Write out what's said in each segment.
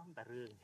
nó không ta rương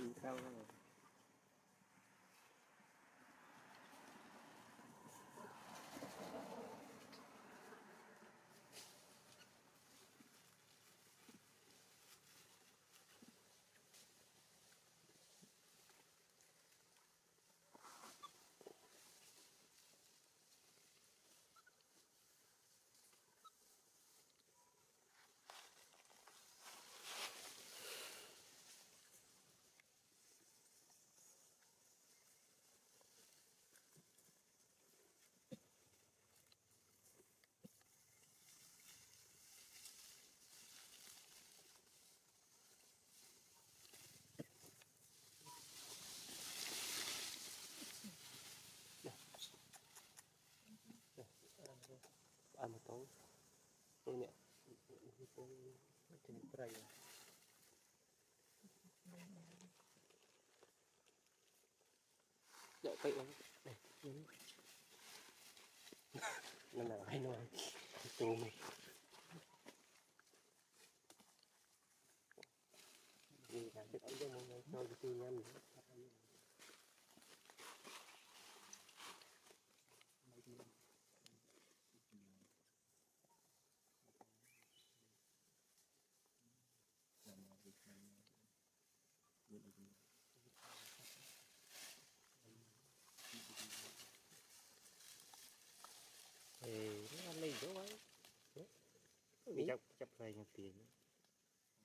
Điện. Ăn một tống. Tôi nhẹ tôi trên cây đợi cây lắm này nó nào hay nói. Tù mình. vì là biết ống cho mọi người cho cái tin nhanh thì nó ăn đi chỗ ấy bị chấp chấp này nhiều tiền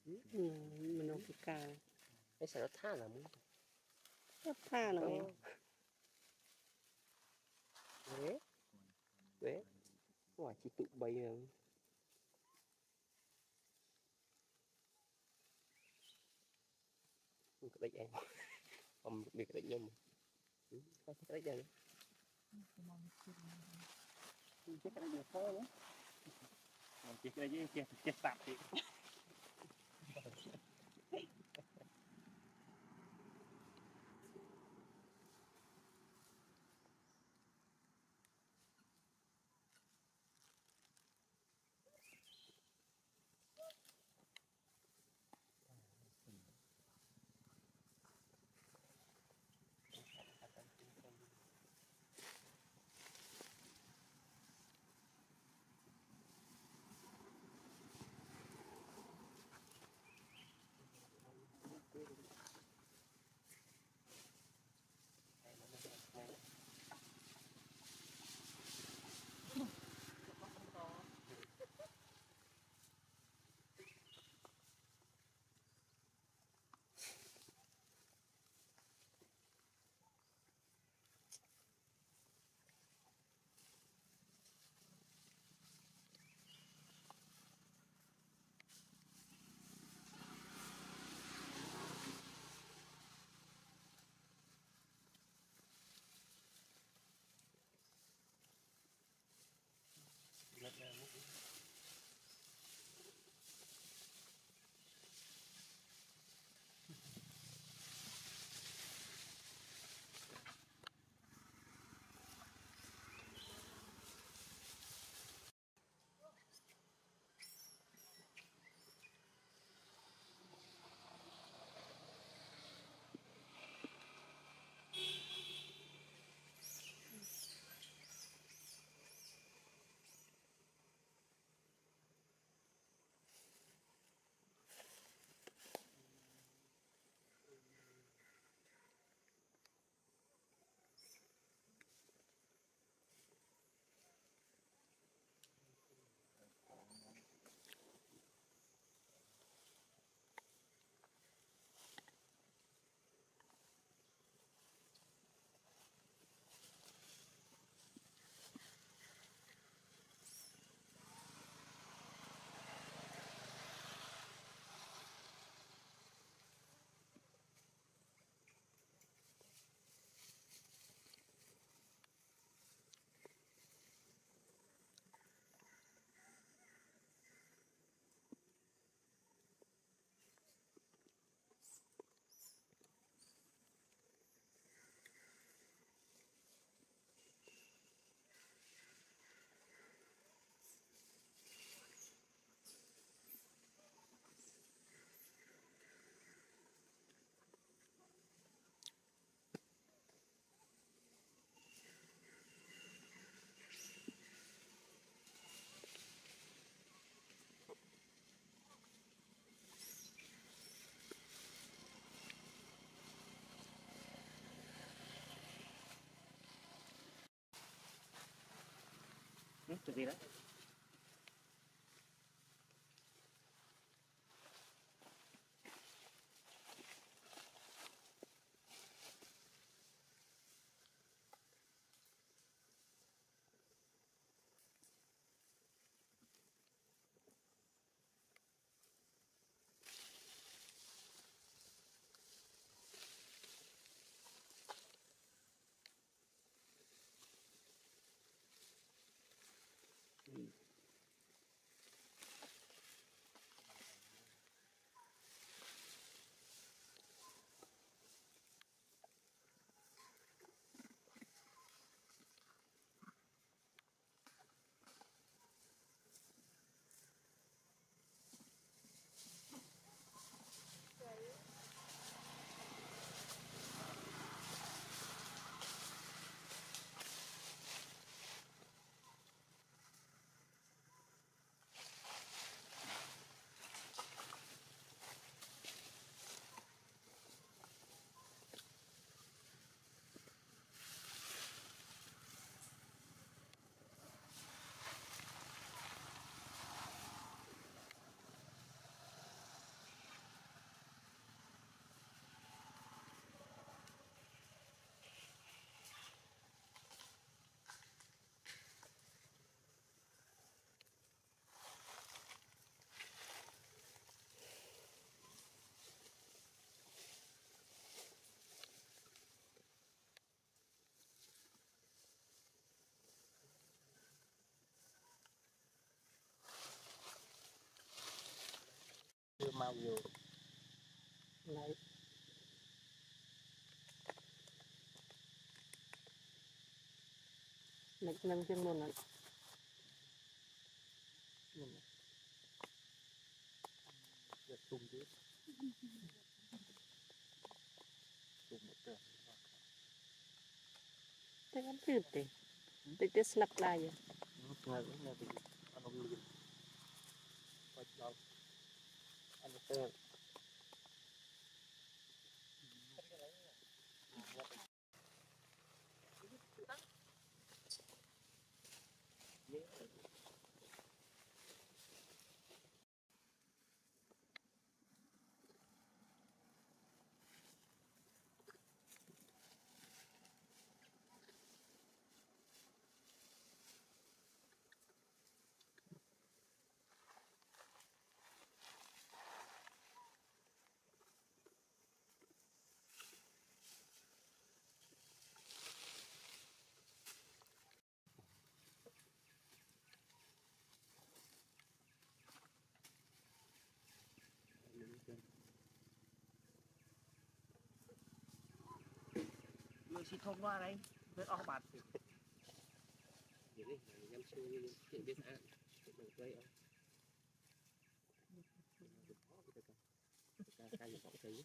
Ừ, mình không phải cà cái sợ nó tha là muốn rất tha nó em Đấy. Đấy. Ngoài chỉ tụ bay rồi. Không có đánh em. Không biết cái đánh nhau mà. Ừ, có cái đánh nhau. Chết cái đánh nhau thôi nữa. មកជិះក្រេចទេជិះជិះសាប់ទៀត ¿Tú? Mau vô Đấy. Lịch nâng chân luôn ạ. được tung chứ. Tung một tờ Thế snap này thì anh ông liền quay đầu anh understand. Người xịt thông qua đây với o bạt thì vậy đi nhắm xuôi chuyện biết ăn đừng quay ông gì cũng thấy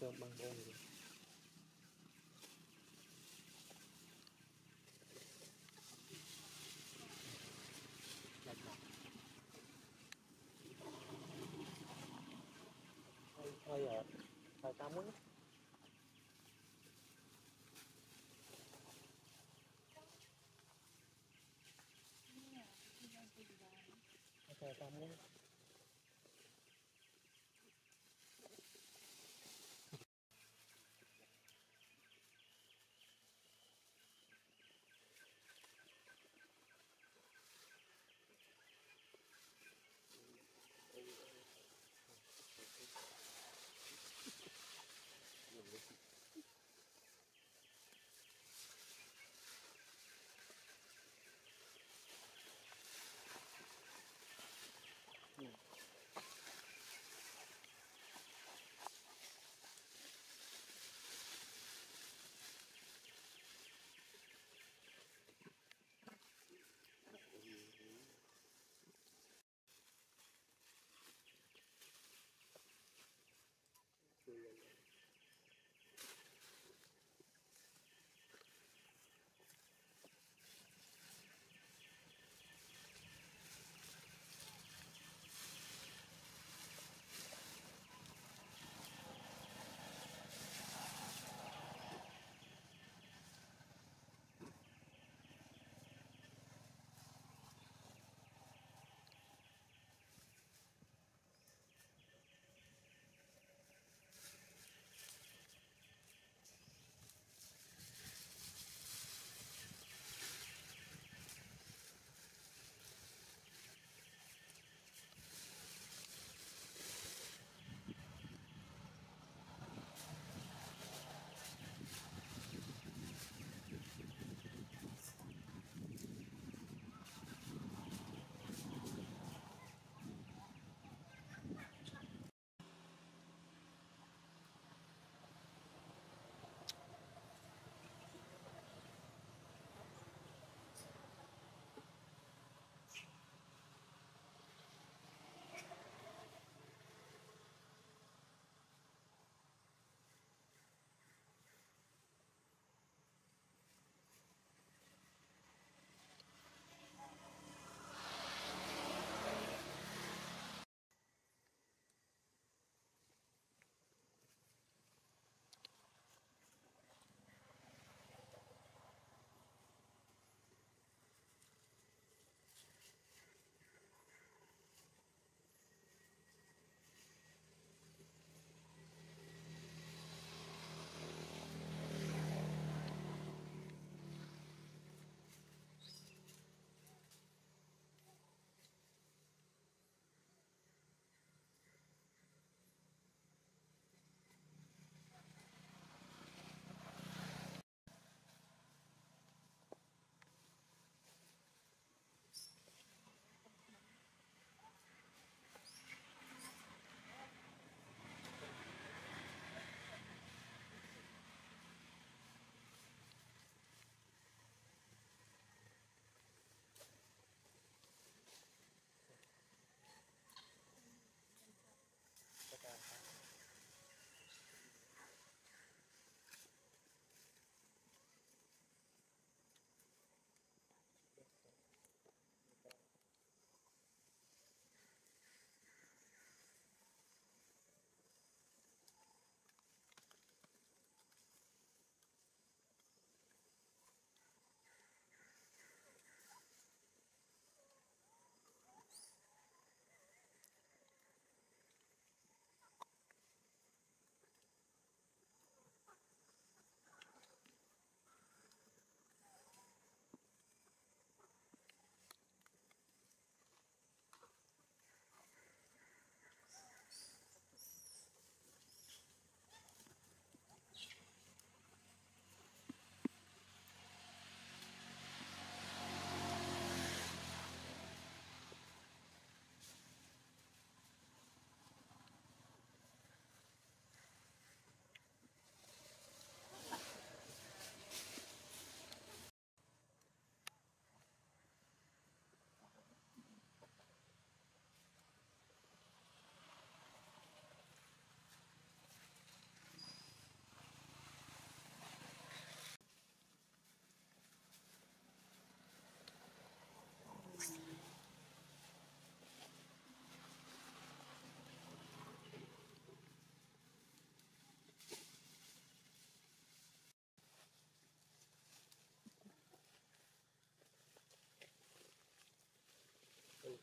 cơm bằng bông rồi Lạch lạch. Thôi- thôi à thôi tao muốn thôi tao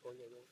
Bueno, no.